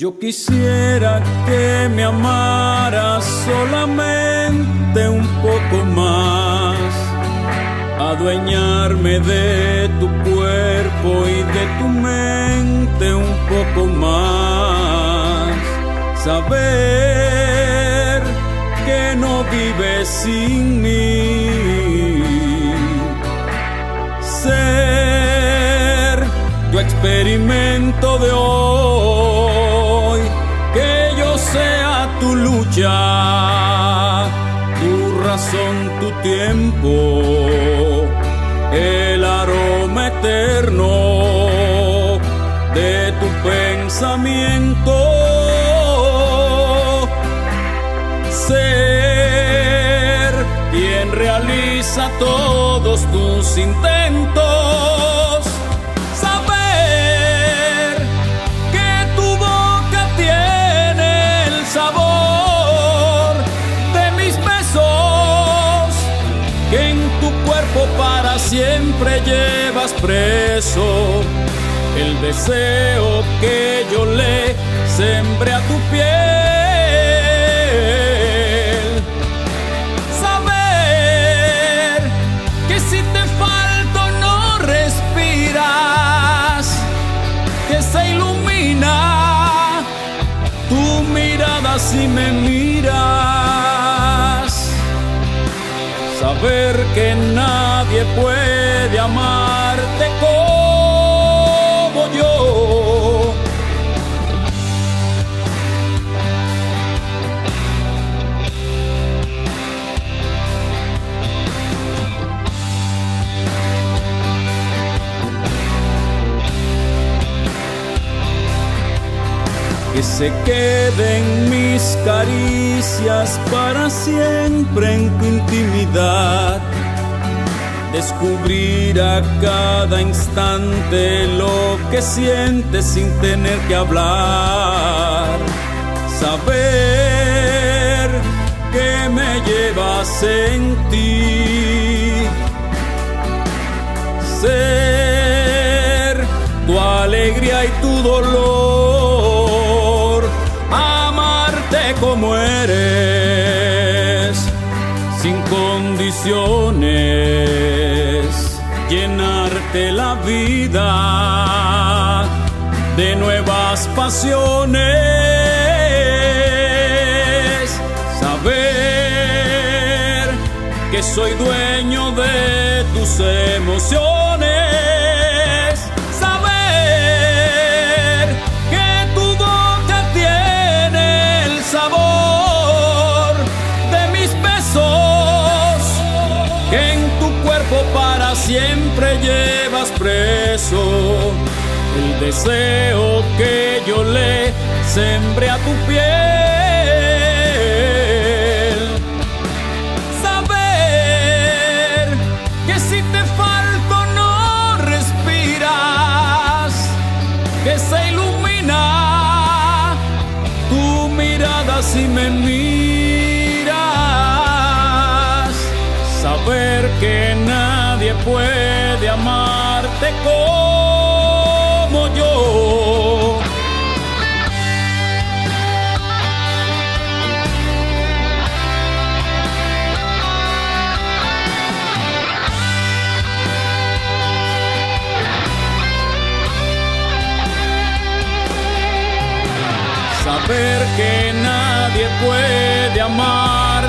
Yo quisiera que me amaras solamente un poco más, adueñarme de tu cuerpo y de tu mente un poco más, saber que no vives sin mí, ser tu experimento de hoy lucha, tu razón, tu tiempo, el aroma eterno de tu pensamiento. Ser quien realiza todos tus intentos siempre llevas preso el deseo que yo le sembré a tu piel. Saber que si te falto no respiras, que se ilumina tu mirada si me miras saber que nadie puede amarte que se queden mis caricias para siempre en tu intimidad. Descubrir a cada instante lo que sientes sin tener que hablar. Saber que me llevas en ti. Ser tu alegría y tu dolor sin condiciones, llenarte la vida de nuevas pasiones, saber que soy dueño de tus emociones siempre llevas preso el deseo que yo le sembré a tu piel. Saber que si te falto no respiras, que se ilumina tu mirada si me miras. Puede amarte como yo. Saber que nadie puede amar